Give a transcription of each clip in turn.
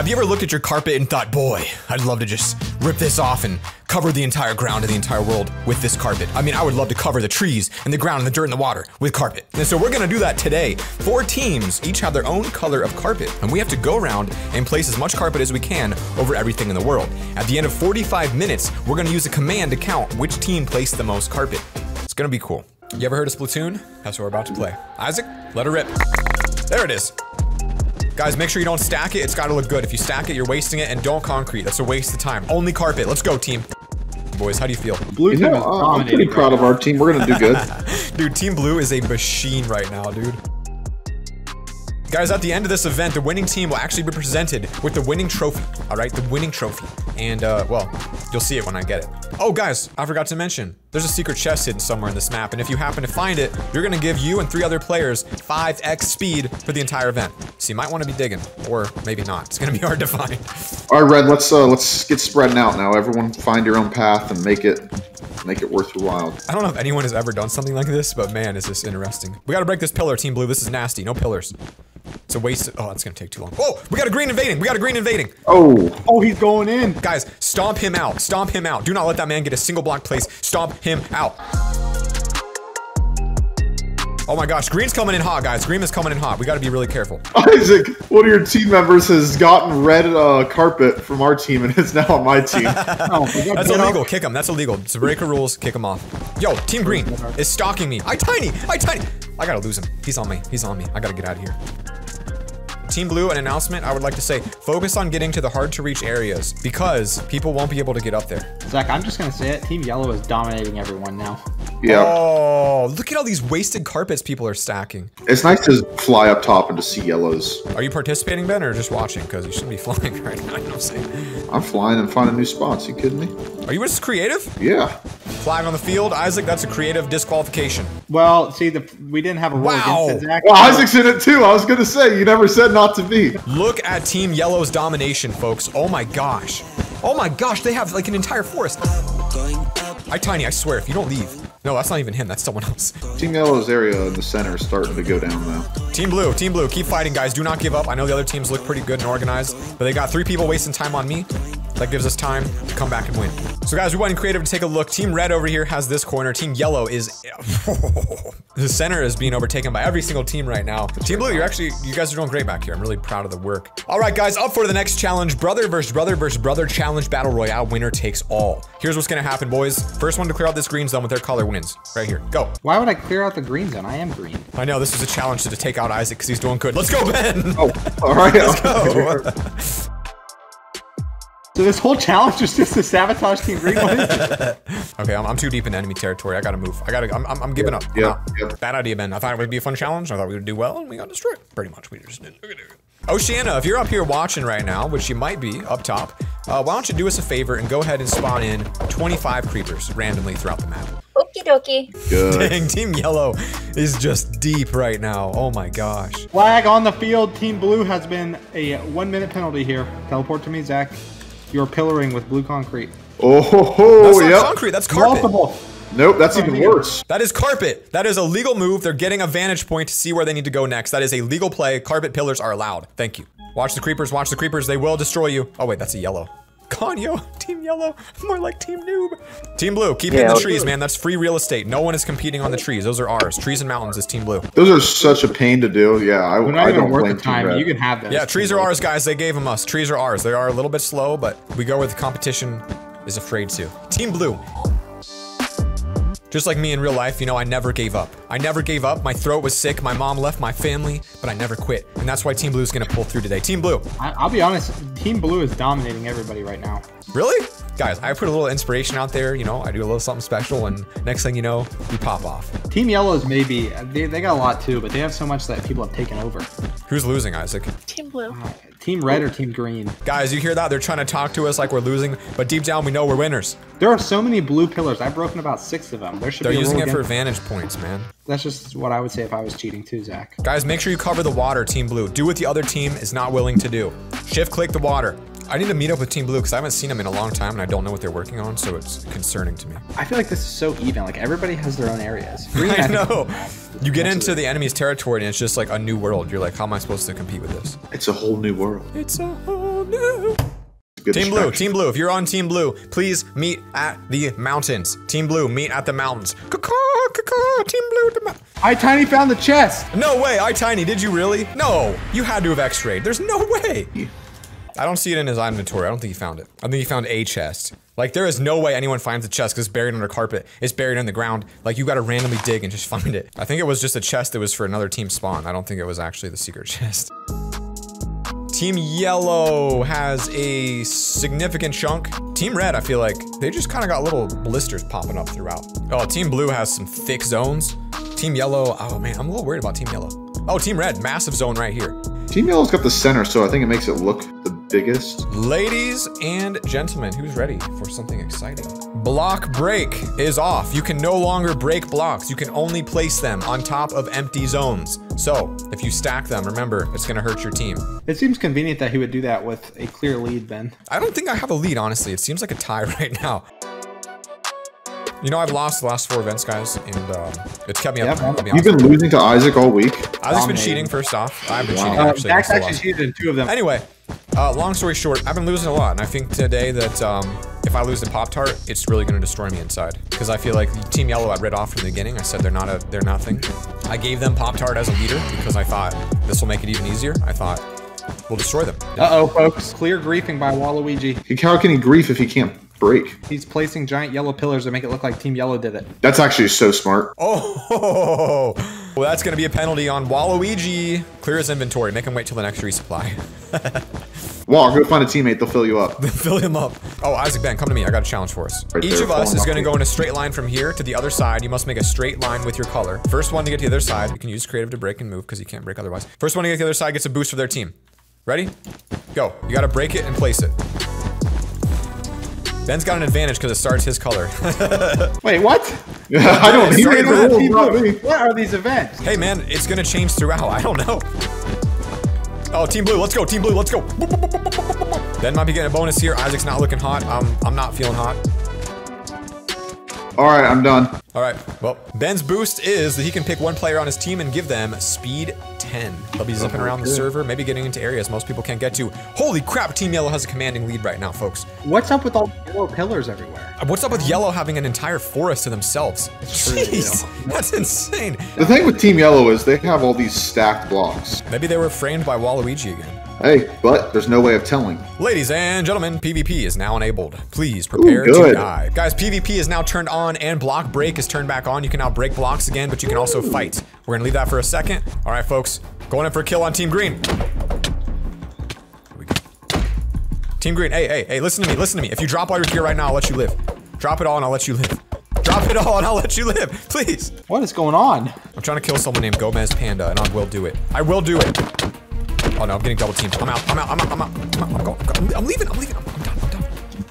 Have you ever looked at your carpet and thought, boy, I'd love to just rip this off and cover the entire ground and the entire world with this carpet? I mean, I would love to cover the trees and the ground and the dirt and the water with carpet. And so we're gonna do that today. Four teams each have their own color of carpet, and we have to go around and place as much carpet as we can over everything in the world. At the end of 45 minutes, we're gonna use a command to count which team placed the most carpet. It's gonna be cool. You ever heard of Splatoon? That's what we're about to play. Isaac, let her rip. There it is. Guys, make sure you don't stack it. It's gotta look good. If you stack it, you're wasting it, and don't concrete. That's a waste of time. Only carpet. Let's go, team. Boys, how do you feel? Blue You team know, is uh, I'm dominating pretty proud right of our team. We're gonna do good. Dude, Team Blue is a machine right now, dude. Guys, at the end of this event, the winning team will actually be presented with the winning trophy. All right, the winning trophy. And, uh, well, you'll see it when I get it. Oh, guys, I forgot to mention, there's a secret chest hidden somewhere in this map. And if you happen to find it, you're gonna give you and three other players 5x speed for the entire event. So you might wanna be digging, or maybe not. It's gonna be hard to find. All right, Red. Let's uh, let's get spreading out now. Everyone, find your own path and make it make it worth your while. I don't know if anyone has ever done something like this, but man, is this interesting. We gotta break this pillar, Team Blue. This is nasty. No pillars. It's a waste. Of, oh, it's gonna take too long. Oh, we got a green invading. We got a green invading. Oh, Oh, he's going in. Guys, stomp him out. Stomp him out. Do not let that man get a single block place. Stomp him out. Oh my gosh, green's coming in hot, guys. Green is coming in hot. We gotta be really careful. Isaac, one of your team members has gotten red uh, carpet from our team and is now on my team. Oh, That's illegal. off. Kick him. That's illegal. It's a break of rules. Kick him off. Yo, Team Green is stalking me. I tiny. I tiny. I gotta lose him. He's on me. He's on me. I gotta get out of here. Team Blue, an announcement I would like to say, focus on getting to the hard to reach areas because people won't be able to get up there. Zach, I'm just gonna say it. Team Yellow is dominating everyone now. Yeah, Oh, look at all these wasted carpets people are stacking. it's nice to fly up top and to see yellows. Are you participating, Ben, or just watching? Because you shouldn't be flying right now. You know what I'm saying? I'm flying and finding new spots. You kidding me? Are you just creative? Yeah. Flying on the field, Isaac. That's a creative disqualification. Well, see, the we didn't have a rule Wow. against it, Zach. Well, Isaac's in it too. I was gonna say you never said not to be. Look at Team Yellow's domination, folks. Oh my gosh. Oh my gosh, they have like an entire forest. I tiny. I swear, if you don't leave. No, that's not even him. That's someone else. Team Yellow's area in the center is starting to go down now. Team Blue, Team Blue, keep fighting, guys. Do not give up. I know the other teams look pretty good and organized, but they got three people wasting time on me. That gives us time to come back and win. So, guys, we went in creative to take a look. Team Red over here has this corner. Team Yellow is the center is being overtaken by every single team right now. Team Blue, you're actually you guys are doing great back here. I'm really proud of the work. All right, guys, up for the next challenge: brother versus brother versus brother challenge battle royale. Winner takes all. Here's what's gonna happen, boys. First one to clear out this green zone with their color wins. Right here, go. Why would I clear out the green zone? I am green. I know this is a challenge to take out Isaac because he's doing good. Let's go, Ben. Oh, all right. go. So this whole challenge was just to sabotage Team Green. What is it? Okay, I'm, I'm too deep in enemy territory. I gotta move. I gotta. I'm, I'm, I'm giving up. I'm yeah, out. yeah. Bad idea, Ben. I thought it would be a fun challenge. I thought we would do well, and we got destroyed. Pretty much, we just did. Oceana, if you're up here watching right now, which you might be up top, uh, why don't you do us a favor and go ahead and spawn in 25 creepers randomly throughout the map. Okie dokie. Good. Dang, Team Yellow is just deep right now. Oh my gosh. Flag on the field. Team Blue has been a one minute penalty here. Teleport to me, Zach. You're pillaring with blue concrete. Oh, ho, ho, That's not yep. concrete. That's carpet. Multiple. Nope, that's even worse. That is carpet. That is a legal move. They're getting a vantage point to see where they need to go next. That is a legal play. Carpet pillars are allowed. Thank you. Watch the creepers. Watch the creepers. They will destroy you. Oh, wait, that's a yellow. Conyo, Team Yellow, more like Team Noob. Team Blue, keep hitting the okay. trees, man. That's free real estate. No one is competing on the trees. Those are ours. Trees and mountains is Team Blue. Those are such a pain to do. Yeah, I, They're not I even don't worth blame the time. Red. You can have those. Yeah, trees are ours, guys. They gave them us. Trees are ours. They are a little bit slow, but we go where the competition is afraid to. Team Blue. Just like me in real life, you know, I never gave up. I never gave up. My throat was sick. My mom left my family, but I never quit. And that's why Team Blue is going to pull through today. Team Blue. I, I'll be honest. Team Blue is dominating everybody right now. Really? Guys, I put a little inspiration out there. You know, I do a little something special, and next thing you know, we pop off. Team Yellows maybe they, they got a lot too, but they have so much that people have taken over. Who's losing, Isaac? Team Blue. Uh, team Red or Team Green? Guys, you hear that? They're trying to talk to us like we're losing, but deep down we know we're winners. There are so many blue pillars. I've broken about six of them. There should They're be using rule it for vantage points, man. That's just what I would say if I was cheating too, Zach. Guys, make sure you cover the water, Team Blue. Do what the other team is not willing to do. Shift click the water. I need to meet up with Team Blue because I haven't seen them in a long time and I don't know what they're working on, so it's concerning to me. I feel like this is so even. Like everybody has their own areas. Green, I think, know. You get into the enemy's territory and it's just like a new world. You're like, how am I supposed to compete with this? It's a whole new world. It's a whole new. Good Team Blue. Team Blue, if you're on Team Blue, please meet at the mountains. Team Blue, meet at the mountains. Caw-caw, caw-caw, Team Blue at the mountains. I tiny found the chest. No way, I Tiny, did you really? No, you had to have X-rayed. There's no way. I don't see it in his inventory. I don't think he found it. I think he found a chest. Like there is no way anyone finds a chest because it's buried under carpet. It's buried in the ground. Like you got to randomly dig and just find it. I think it was just a chest that was for another team spawn. I don't think it was actually the secret chest. Team Yellow has a significant chunk. Team Red, I feel like they just kind of got little blisters popping up throughout. Oh, Team Blue has some thick zones. Team Yellow, oh man, I'm a little worried about Team Yellow. Oh, Team Red, massive zone right here. Team Yellow's got the center, so I think it makes it look biggest. Ladies and gentlemen, who's ready for something exciting? Block break is off. You can no longer break blocks. You can only place them on top of empty zones. So, if you stack them, remember, it's gonna hurt your team. It seems convenient that he would do that with a clear lead, Ben. I don't think I have a lead, honestly. It seems like a tie right now. You know, I've lost the last four events, guys, and um, it's kept me up. To be You've been losing to Isaac all week. Isaac's been cheating, first off. I've been Wow. cheating, Uh, actually. Dax against actually cheated in two of them. Anyway, uh, long story short, I've been losing a lot, and I think today that um, if I lose the Pop Tart, it's really going to destroy me inside. Because I feel like Team Yellow I read off from the beginning. I said they're not a, they're nothing. I gave them Pop Tart as a leader because I thought this will make it even easier. I thought we'll destroy them. Uh-oh, folks. Clear griefing by Waluigi. He- How can he grief if he can't break? He's placing giant yellow pillars to make it look like Team Yellow did it. That's actually so smart. Oh, well, that's going to be a penalty on Waluigi. Clear his inventory. Make him wait till the next resupply. Wall, go find a teammate. They'll fill you up. Fill him up. Oh, Isaac Ben, come to me. I got a challenge for us. Right Each of us is going to go in a straight line from here to the other side. You must make a straight line with your color. First one to get to the other side, you can use creative to break and move because you can't break otherwise. First one to get to the other side gets a boost for their team. Ready? Go. You got to break it and place it. Ben's got an advantage because it starts his color. Wait, what? I don't. He Sorry, made the rules, not me. What are these events? hey, man, it's going to change throughout. I don't know. Oh, Team Blue, let's go. Team Blue, let's go. Ben might be getting a bonus here. Isaac's not looking hot. Um, I'm not feeling hot. All right, I'm done. All right. Well, Ben's boost is that he can pick one player on his team and give them speed 10. They'll be zipping around the server, maybe getting into areas most people can't get to. Holy crap, Team Yellow has a commanding lead right now, folks. What's up with all the yellow pillars everywhere? Uh, What's up with Yellow having an entire forest to themselves? Jeez, that's insane. The thing with Team Yellow is they have all these stacked blocks. Maybe they were framed by Waluigi again. Hey, but there's no way of telling. Ladies and gentlemen, PvP is now enabled. Please prepare Ooh, to die. Guys, PvP is now turned on and block break is turned back on. You can now break blocks again, but you can also fight. We're gonna leave that for a second. All right, folks, going in for a kill on Team Green. Here we go. Team Green, hey, hey, hey, listen to me, listen to me. If you drop all your gear right now, I'll let you live. Drop it all and I'll let you live. Drop it all and I'll let you live, please. What is going on? I'm trying to kill someone named Gomez Panda, and I will do it. I will do it. Oh no, I'm getting double teamed. I'm out. I'm out. I'm out. I'm out. I'm, out. I'm going. I'm, going. I'm leaving. I'm leaving. I'm, I'm done. I'm done.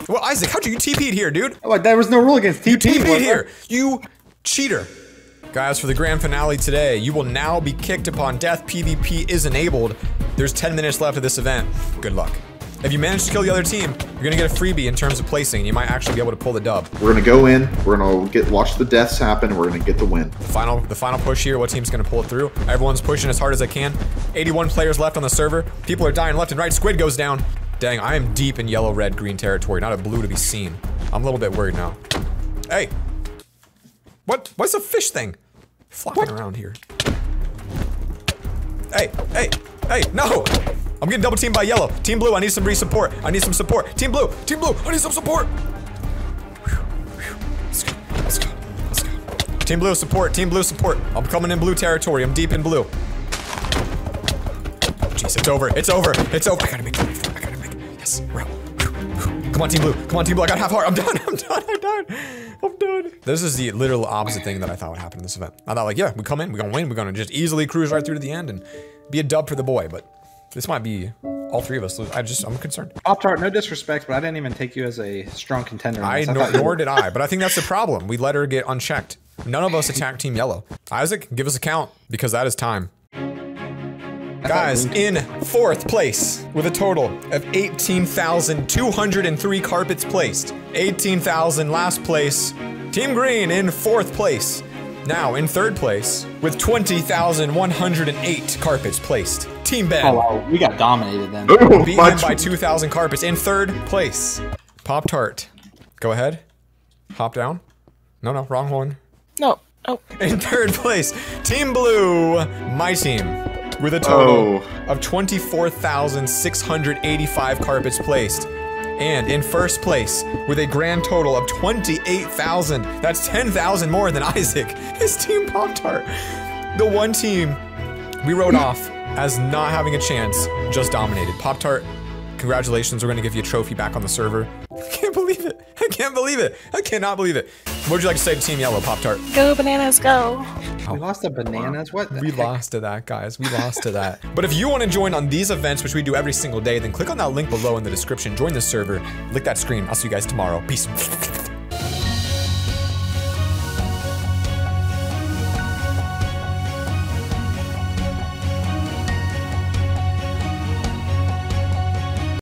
Well, Isaac, how'd you, you TP'd here, dude? What, there was no rule against TP. TP'd here. You cheater. Guys, for the grand finale today, you will now be kicked upon death. PvP is enabled. There's 10 minutes left of this event. Good luck. If you manage to kill the other team, you're gonna get a freebie in terms of placing. You might actually be able to pull the dub. We're gonna go in. We're gonna get watch the deaths happen. We're gonna get the win. The final, the final push here. What team's gonna pull it through? Everyone's pushing as hard as they can. 81 players left on the server. People are dying left and right. Squid goes down. Dang, I am deep in yellow, red, green territory. Not a blue to be seen. I'm a little bit worried now. Hey, what? What's a fish thing? Flopping around here. Hey, hey, hey! No! I'm getting double teamed by yellow. Team blue, I need some re-support. I need some support. Team blue, team blue, I need some support. Let's go. Let's go. Let's go. Team blue support. Team blue support. I'm coming in blue territory. I'm deep in blue. Jeez, it's over. It's over. It's over. I gotta make. I gotta make. Yes, we're out. Come on, team blue. Come on, team blue. I got half heart. I'm done. I'm done. I'm done. I'm done. This is the literal opposite thing that I thought would happen in this event. I thought like, yeah, we come in, we're gonna win, we're gonna just easily cruise right through to the end and be a dub for the boy. But this might be all three of us. I just, I'm concerned. Pop Tart, no disrespect, but I didn't even take you as a strong contender. in I nor, nor did I, but I think that's the problem. We let her get unchecked. None of us attacked Team Yellow. Isaac, give us a count because that is time. Guys, in fourth place with a total of 18,203 carpets placed. 18,000 last place. Team Green in fourth place. Now, in third place, with 20,108 carpets placed, Team Ben. Oh wow, we got dominated then. Ooh, Beat my by 2,000 carpets. In third place, Pop Tart. Go ahead. Hop down. No, no, wrong one. No. Oh. In third place, Team Blue, my team, with a total Oh. of 24,685 carpets placed. And in first place, with a grand total of 28,000. That's 10,000 more than Isaac, his Team Pop Tart. The one team we wrote off as not having a chance just dominated. Pop Tart, congratulations. We're going to give you a trophy back on the server. I can't believe it. I can't believe it. I cannot believe it. What would you like to say to Team Yellow, Pop Tart? Go bananas, go. We lost the bananas. What? The We heck? lost to that, guys. We lost to that. But if you want to join on these events, which we do every single day, then click on that link below in the description. Join the server. Lick that screen. I'll see you guys tomorrow. Peace.